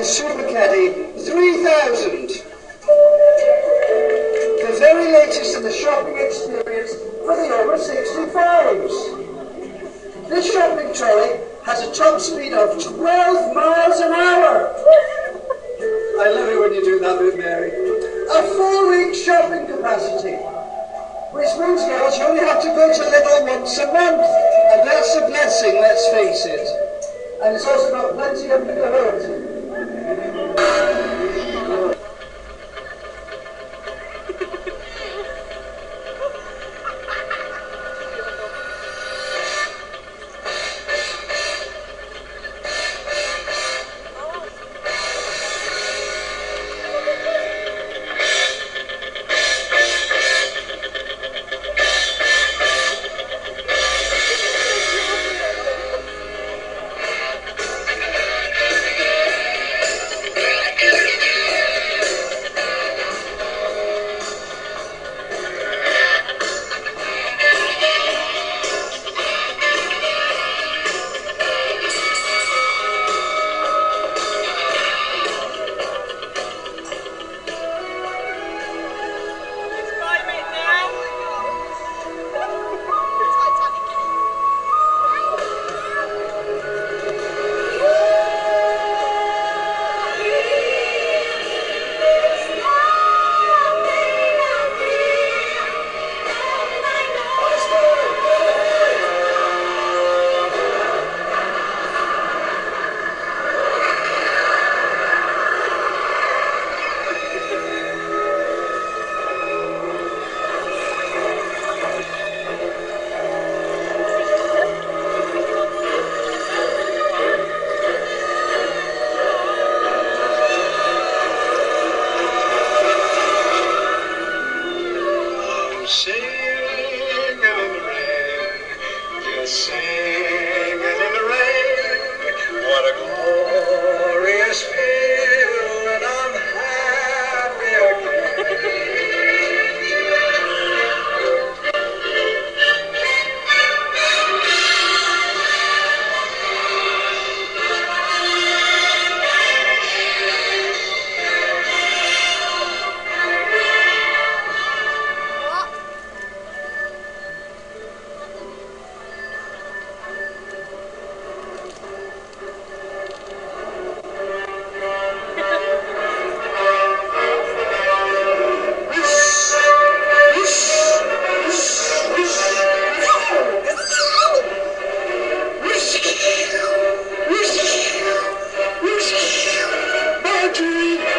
the super caddy 3000. The very latest in the shopping experience for the over 65s. This shopping trolley has a top speed of 12 miles an hour. I love it when you do that with Mary. A four-week shopping capacity, which means girls you only have to go to Lidl once a month, and that's a blessing, let's face it. And it's also got plenty of mobility now. I'm singing in the rain, just singing in the rain. What a glorious feeling! Marjorie,